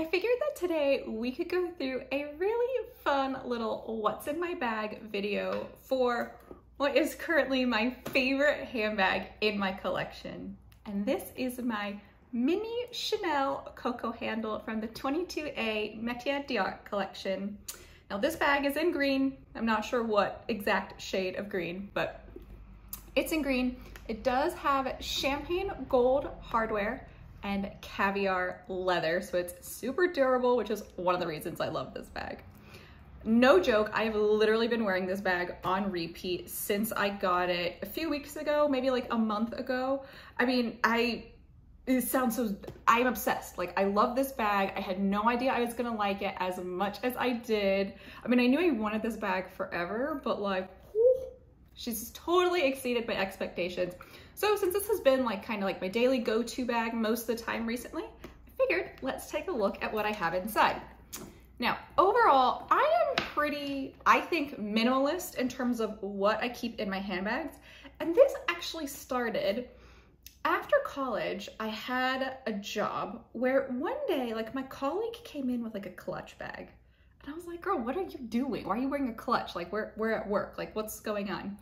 I figured that today we could go through a really fun little what's in my bag video for what is currently my favorite handbag in my collection. And this is my mini Chanel Coco handle from the 22A Métier d'Art collection. Now this bag is in green. I'm not sure what exact shade of green, but it's in green. It does have champagne gold hardware and caviar leather. So it's super durable, which is one of the reasons I love this bag. No joke, I have literally been wearing this bag on repeat since I got it a few weeks ago, maybe like a month ago. I mean, I, it sounds so, I'm obsessed. Like I love this bag. I had no idea I was gonna like it as much as I did. I mean, I knew I wanted this bag forever, but like, whew, she's totally exceeded my expectations. So since this has been like kind of like my daily go-to bag most of the time recently, I figured let's take a look at what I have inside. Now, overall, I am pretty, I think, minimalist in terms of what I keep in my handbags. And this actually started after college, I had a job where one day, like my colleague came in with like a clutch bag. And I was like, girl, what are you doing? Why are you wearing a clutch? Like we're, we're at work, like what's going on?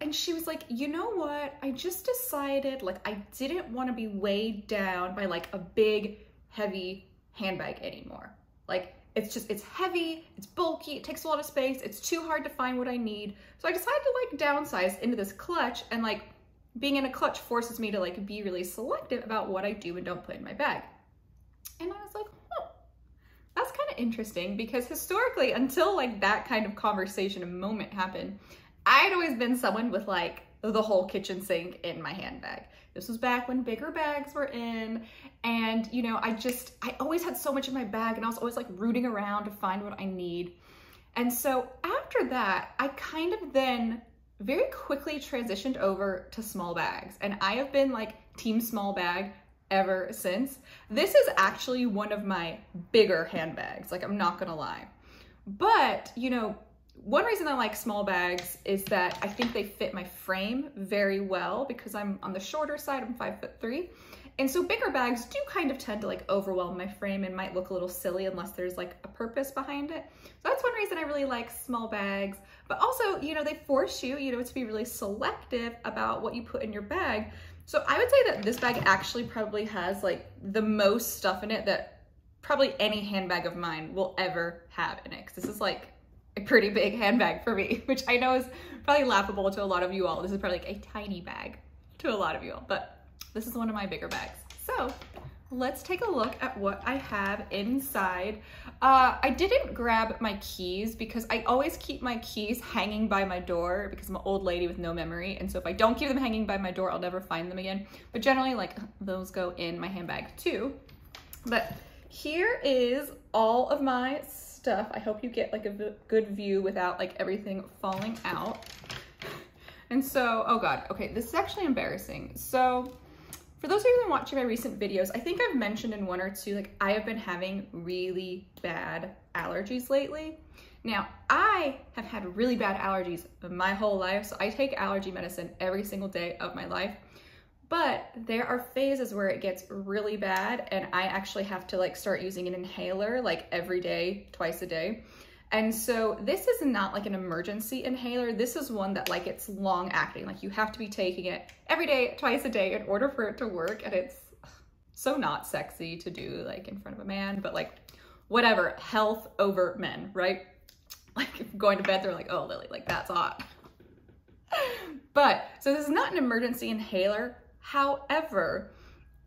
And she was like, you know what? I just decided like I didn't want to be weighed down by like a big, heavy handbag anymore. Like it's just, it's heavy, it's bulky, it takes a lot of space, it's too hard to find what I need. So I decided to like downsize into this clutch and like being in a clutch forces me to like be really selective about what I do and don't put in my bag. And I was like, oh, that's kind of interesting because historically, until like that kind of conversation and moment happened, I'd always been someone with like the whole kitchen sink in my handbag. This was back when bigger bags were in and you know, I just, I always had so much in my bag and I was always like rooting around to find what I need. And so after that, I kind of then very quickly transitioned over to small bags and I have been like team small bag ever since. This is actually one of my bigger handbags, like I'm not gonna lie. But, you know, one reason I like small bags is that I think they fit my frame very well because I'm on the shorter side, I'm five foot three. And so bigger bags do kind of tend to like overwhelm my frame and might look a little silly unless there's like a purpose behind it. So that's one reason I really like small bags, but also, you know, they force you, you know, to be really selective about what you put in your bag. So I would say that this bag actually probably has like the most stuff in it that probably any handbag of mine will ever have in it. Cause this is like a pretty big handbag for me, which I know is probably laughable to a lot of you all. This is probably like a tiny bag to a lot of you all, but this is one of my bigger bags. So let's take a look at what I have inside. Uh, I didn't grab my keys because I always keep my keys hanging by my door because I'm an old lady with no memory. And so if I don't keep them hanging by my door, I'll never find them again. But generally like those go in my handbag too. But here is all of my stuff. I hope you get like a good view without like everything falling out. And so, oh God, okay, this is actually embarrassing. So for those of you who've been watching my recent videos, I think I've mentioned in one or two, like I have been having really bad allergies lately. Now, I have had really bad allergies my whole life, so I take allergy medicine every single day of my life. But there are phases where it gets really bad and I actually have to like start using an inhaler like every day, twice a day. And so this is not like an emergency inhaler. This is one that like it's long acting. Like you have to be taking it every day, twice a day in order for it to work. And it's so not sexy to do like in front of a man, but like whatever, health over men, right? Like going to bed, they're like, oh, Lily, like that's hot. but so this is not an emergency inhaler. However,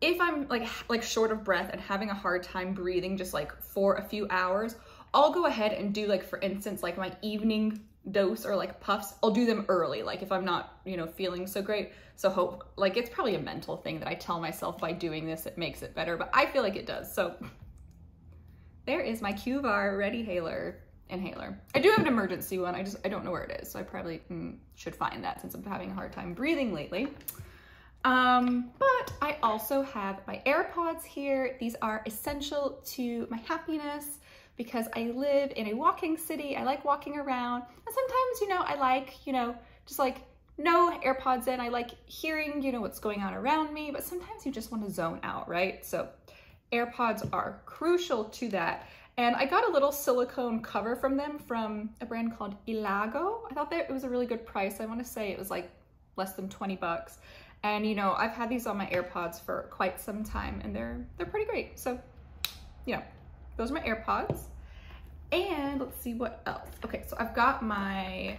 if I'm like like short of breath and having a hard time breathing just like for a few hours, I'll go ahead and do like, for instance, like my evening dose or like puffs, I'll do them early, like if I'm not, you know, feeling so great. So hope, like it's probably a mental thing that I tell myself by doing this, it makes it better, but I feel like it does. So there is my QVAR RediHaler inhaler. I do have an emergency one, I just, I don't know where it is. So I probably mm, should find that since I'm having a hard time breathing lately. Um, but I also have my AirPods here. These are essential to my happiness because I live in a walking city. I like walking around. And sometimes, you know, I like, you know, just like no AirPods in. I like hearing, you know, what's going on around me, but sometimes you just want to zone out, right? So AirPods are crucial to that. And I got a little silicone cover from them from a brand called Elago. I thought that it was a really good price. I want to say it was like less than 20 bucks. And you know, I've had these on my AirPods for quite some time and they're they're pretty great. So, you know, those are my AirPods. And let's see what else. Okay, so I've got my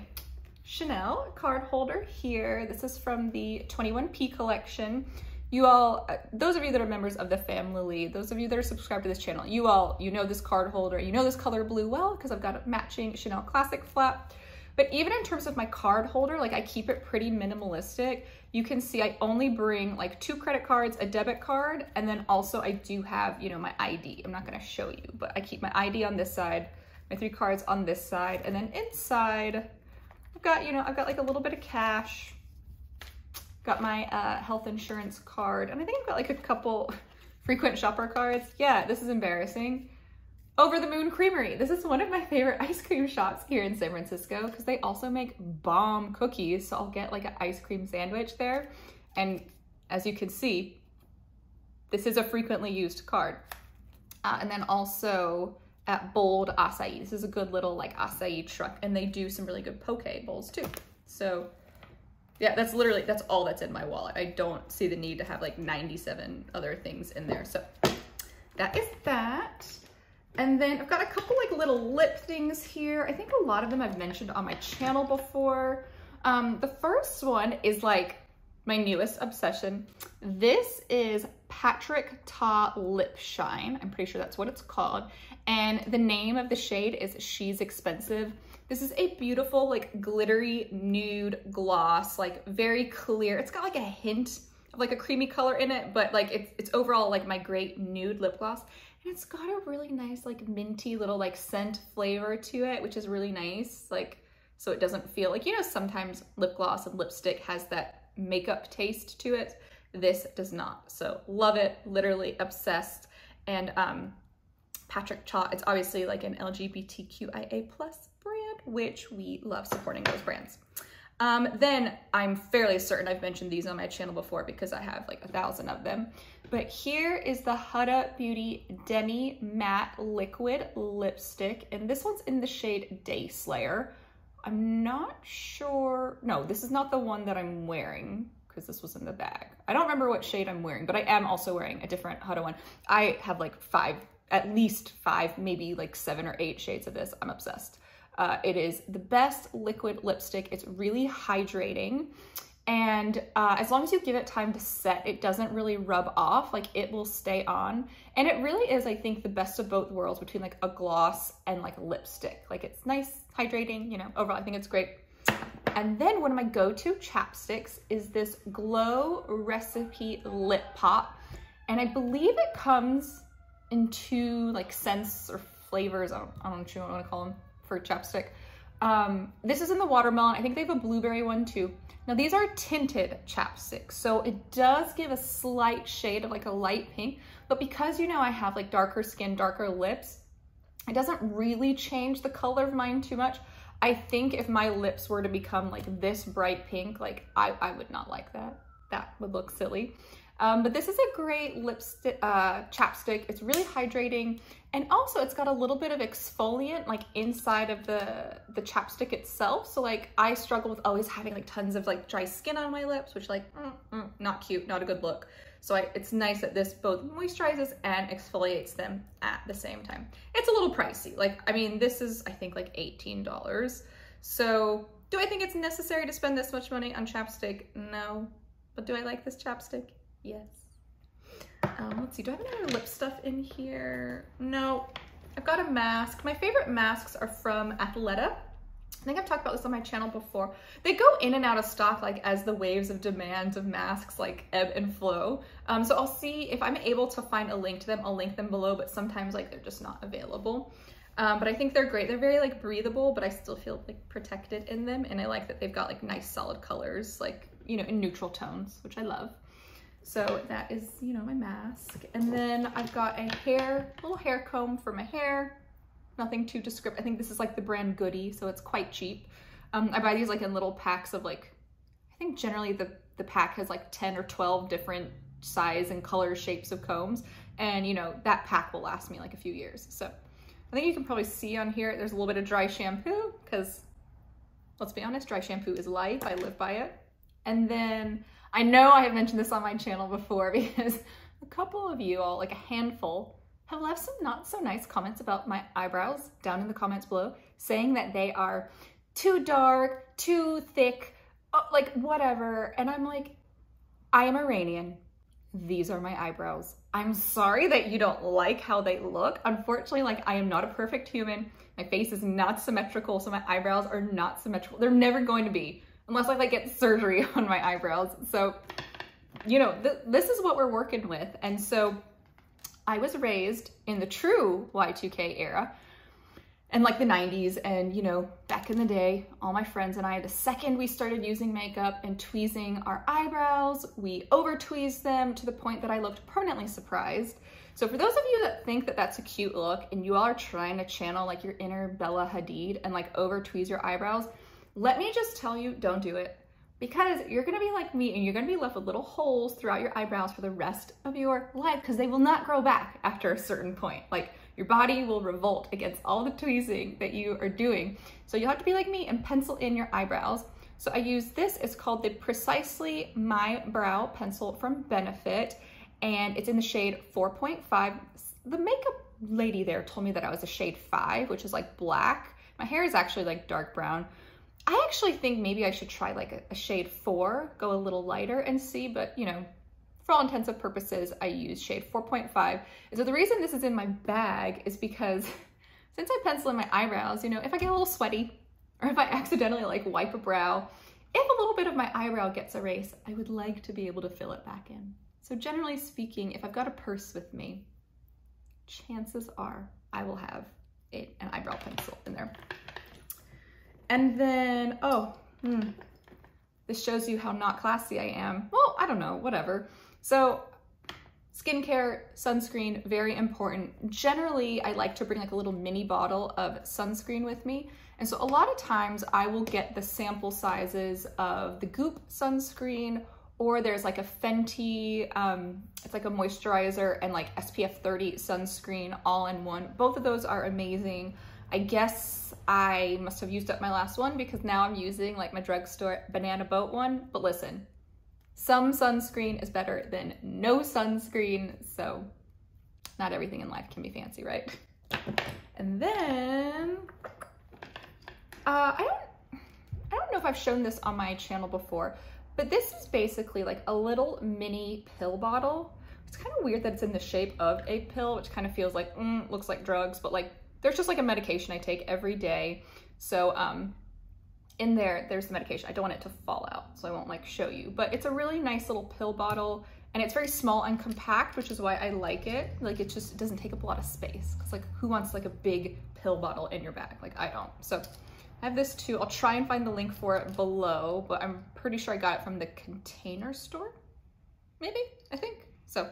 Chanel card holder here. This is from the 21P collection. You all, uh, those of you that are members of the family, those of you that are subscribed to this channel, you all, you know this card holder, you know this color blue well because I've got a matching Chanel Classic flap. But even in terms of my card holder, like I keep it pretty minimalistic. You can see I only bring like two credit cards, a debit card, and then also I do have, you know, my ID. I'm not gonna show you, but I keep my ID on this side, my three cards on this side, and then inside, I've got, you know, I've got like a little bit of cash, got my uh, health insurance card, and I think I've got like a couple frequent shopper cards. Yeah, this is embarrassing. Over the Moon Creamery. This is one of my favorite ice cream shops here in San Francisco because they also make bomb cookies. So I'll get like an ice cream sandwich there. And as you can see, this is a frequently used card. Uh, and then also at Bold Acai. This is a good little like acai truck and they do some really good poke bowls too. So yeah, that's literally, that's all that's in my wallet. I don't see the need to have like 97 other things in there. So that is that. And then I've got a couple like little lip things here. I think a lot of them I've mentioned on my channel before. Um, the first one is like my newest obsession. This is Patrick Ta Lip Shine. I'm pretty sure that's what it's called. And the name of the shade is She's Expensive. This is a beautiful like glittery nude gloss, like very clear. It's got like a hint of like a creamy color in it, but like it's, it's overall like my great nude lip gloss. It's got a really nice like minty little like scent flavor to it, which is really nice. Like, so it doesn't feel like, you know, sometimes lip gloss and lipstick has that makeup taste to it. This does not. So love it, literally obsessed. And um, Patrick Ta, it's obviously like an LGBTQIA plus brand, which we love supporting those brands. Um, then I'm fairly certain I've mentioned these on my channel before because I have like a thousand of them. But here is the Huda Beauty Demi Matte Liquid Lipstick. And this one's in the shade Day Slayer. I'm not sure. No, this is not the one that I'm wearing because this was in the bag. I don't remember what shade I'm wearing, but I am also wearing a different Huda one. I have like five, at least five, maybe like seven or eight shades of this. I'm obsessed. Uh, it is the best liquid lipstick. It's really hydrating. And uh, as long as you give it time to set, it doesn't really rub off, like it will stay on. And it really is, I think, the best of both worlds between like a gloss and like a lipstick. Like it's nice, hydrating, you know, overall, I think it's great. And then one of my go-to chapsticks is this Glow Recipe Lip Pop. And I believe it comes in two like scents or flavors. I don't, I don't know what you want to call them for chapstick. Um, this is in the watermelon. I think they have a blueberry one too. Now these are tinted chapsticks, so it does give a slight shade of like a light pink, but because you know I have like darker skin, darker lips, it doesn't really change the color of mine too much. I think if my lips were to become like this bright pink, like I, I would not like that. That would look silly. Um, but this is a great lipstick, uh, chapstick. It's really hydrating. And also it's got a little bit of exfoliant like inside of the, the chapstick itself. So like I struggle with always having like tons of like dry skin on my lips, which like, mm, mm, not cute, not a good look. So I, it's nice that this both moisturizes and exfoliates them at the same time. It's a little pricey. Like, I mean, this is, I think like $18. So do I think it's necessary to spend this much money on chapstick? No. But do I like this chapstick? Yes. Um, let's see, do I have any other lip stuff in here? No, I've got a mask. My favorite masks are from Athleta. I think I've talked about this on my channel before. They go in and out of stock like as the waves of demand of masks like ebb and flow. Um, so I'll see if I'm able to find a link to them, I'll link them below, but sometimes like they're just not available. Um, but I think they're great. They're very like breathable, but I still feel like protected in them. And I like that they've got like nice solid colors, like, you know, in neutral tones, which I love. So that is, you know, my mask. And then I've got a hair, little hair comb for my hair. Nothing too descriptive. I think this is like the brand Goody, so it's quite cheap. Um, I buy these like in little packs of like, I think generally the, the pack has like 10 or 12 different size and color shapes of combs. And you know, that pack will last me like a few years. So I think you can probably see on here, there's a little bit of dry shampoo because let's be honest, dry shampoo is life. I live by it. And then I know I have mentioned this on my channel before because a couple of you all, like a handful, have left some not so nice comments about my eyebrows down in the comments below, saying that they are too dark, too thick, uh, like whatever. And I'm like, I am Iranian. These are my eyebrows. I'm sorry that you don't like how they look. Unfortunately, like I am not a perfect human. My face is not symmetrical, so my eyebrows are not symmetrical. They're never going to be, unless I like get surgery on my eyebrows. So, you know, th this is what we're working with. And so I was raised in the true Y2K era and like the 90s and you know back in the day all my friends and I the second we started using makeup and tweezing our eyebrows we over tweezed them to the point that I looked permanently surprised so for those of you that think that that's a cute look and you all are trying to channel like your inner Bella Hadid and like over tweeze your eyebrows let me just tell you don't do it because you're gonna be like me and you're gonna be left with little holes throughout your eyebrows for the rest of your life because they will not grow back after a certain point like your body will revolt against all the tweezing that you are doing. So you'll have to be like me and pencil in your eyebrows. So I use this, it's called the Precisely My Brow Pencil from Benefit, and it's in the shade 4.5. The makeup lady there told me that I was a shade five, which is like black. My hair is actually like dark brown. I actually think maybe I should try like a, a shade four, go a little lighter and see, but you know, for all intensive purposes, I use shade 4.5. So the reason this is in my bag is because since I pencil in my eyebrows, you know, if I get a little sweaty or if I accidentally like wipe a brow, if a little bit of my eyebrow gets erased, I would like to be able to fill it back in. So generally speaking, if I've got a purse with me, chances are I will have a, an eyebrow pencil in there. And then, oh, hmm, this shows you how not classy I am. Well, I don't know, whatever. So skincare, sunscreen, very important. Generally, I like to bring like a little mini bottle of sunscreen with me. And so a lot of times I will get the sample sizes of the Goop sunscreen or there's like a Fenty, um, it's like a moisturizer and like SPF 30 sunscreen all in one. Both of those are amazing. I guess I must have used up my last one because now I'm using like my drugstore banana boat one. But listen, some sunscreen is better than no sunscreen. So not everything in life can be fancy, right? And then, uh, I don't, I don't know if I've shown this on my channel before, but this is basically like a little mini pill bottle. It's kind of weird that it's in the shape of a pill, which kind of feels like, mm, looks like drugs, but like there's just like a medication I take every day. So um, in there, there's the medication. I don't want it to fall out, so I won't like show you, but it's a really nice little pill bottle and it's very small and compact, which is why I like it. Like it just it doesn't take up a lot of space. Cause like who wants like a big pill bottle in your bag? Like I don't. So I have this too. I'll try and find the link for it below, but I'm pretty sure I got it from the container store. Maybe, I think. So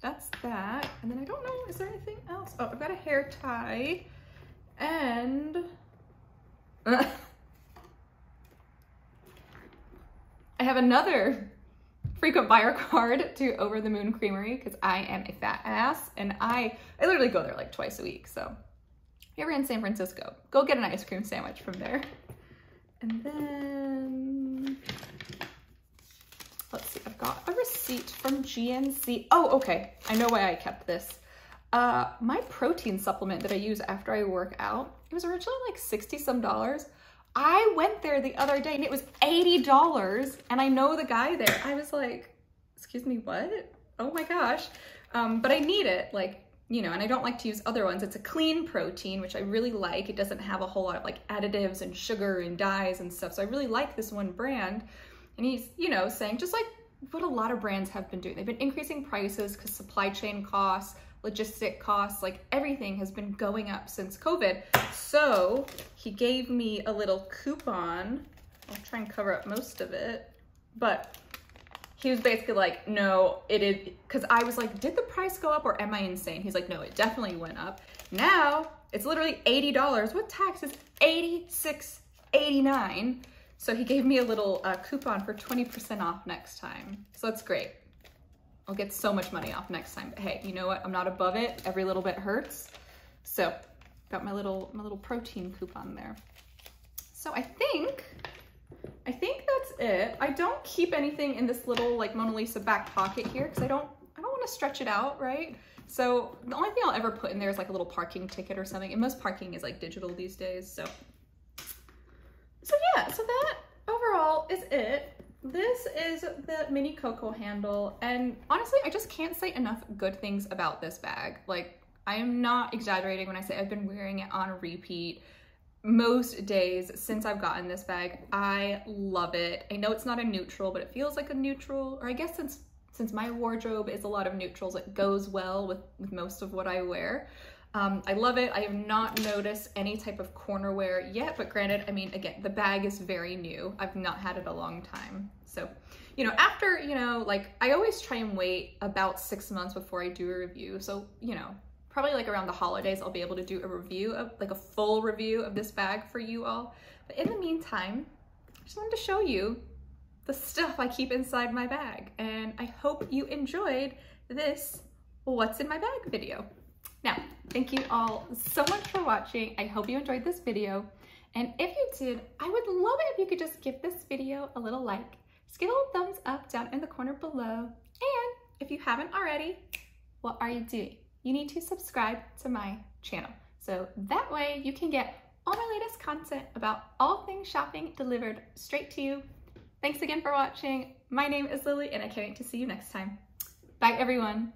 that's that. And then I don't know, is there anything else? Oh, I've got a hair tie and I have another frequent buyer card to Over the Moon Creamery because I am a fat ass and I, I literally go there like twice a week. So if you're in San Francisco, go get an ice cream sandwich from there. And then, let's see, got a receipt from GNC. Oh, okay, I know why I kept this. Uh, my protein supplement that I use after I work out, it was originally like 60 some dollars. I went there the other day and it was $80 and I know the guy there. I was like, excuse me, what? Oh my gosh. Um, but I need it, like, you know, and I don't like to use other ones. It's a clean protein, which I really like. It doesn't have a whole lot of like additives and sugar and dyes and stuff. So I really like this one brand. And he's, you know, saying just like what a lot of brands have been doing. They've been increasing prices because supply chain costs, logistic costs, like everything has been going up since COVID. So he gave me a little coupon. I'll try and cover up most of it, but he was basically like, no, it is, because I was like, did the price go up or am I insane? He's like, no, it definitely went up. Now it's literally $80. What tax is 86.89? So he gave me a little uh, coupon for 20% off next time. So that's great. I'll get so much money off next time. But hey, you know what? I'm not above it. Every little bit hurts. So got my little, my little protein coupon there. So I think, I think that's it. I don't keep anything in this little like Mona Lisa back pocket here because I don't, I don't want to stretch it out, right? So the only thing I'll ever put in there is like a little parking ticket or something. And most parking is like digital these days. So, so yeah, so that overall is it. This is the mini Coco handle. And honestly, I just can't say enough good things about this bag. Like I am not exaggerating when I say I've been wearing it on repeat most days since I've gotten this bag. I love it. I know it's not a neutral, but it feels like a neutral, or I guess since since my wardrobe is a lot of neutrals, it goes well with, with most of what I wear. Um, I love it. I have not noticed any type of corner wear yet, but granted, I mean, again, the bag is very new. I've not had it a long time. So, you know, after, you know, like I always try and wait about six months before I do a review. So, you know, probably like around the holidays, I'll be able to do a review of like a full review of this bag for you all. But in the meantime, I just wanted to show you the stuff I keep inside my bag. And I hope you enjoyed this what's in my bag video. Now, thank you all so much for watching. I hope you enjoyed this video. And if you did, I would love it if you could just give this video a little like. Just give a little thumbs up down in the corner below. And if you haven't already, what are you doing? You need to subscribe to my channel. So that way you can get all my latest content about all things shopping delivered straight to you. Thanks again for watching. My name is Lily and I can't wait to see you next time. Bye everyone.